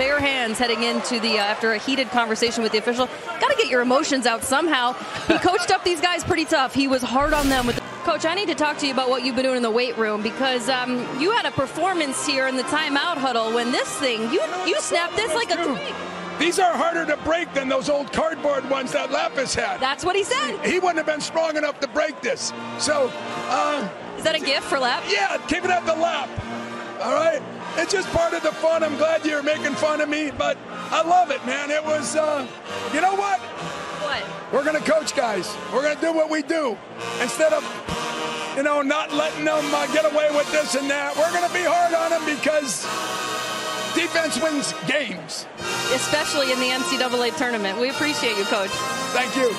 bare hands heading into the uh, after a heated conversation with the official. Got to get your emotions out somehow. He coached up these guys pretty tough. He was hard on them with. The- Coach, I need to talk to you about what you've been doing in the weight room because um, you had a performance here in the timeout huddle when this thing you you snapped this like a twig. These are harder to break than those old cardboard ones that Lappas had. That's what he said. He wouldn't have been strong enough to break this. So, uh, Is that a gift for Lap? yeah, keep it at the lap. All right? It's just part of the fun. I'm glad you're making fun of me, but I love it, man. It was, uh, you know what? What? We're going to coach guys. We're going to do what we do. Instead of, you know, not letting them uh, get away with this and that, we're going to be hard on them because defense wins games. Especially in the NCAA tournament. We appreciate you, Coach. Thank you.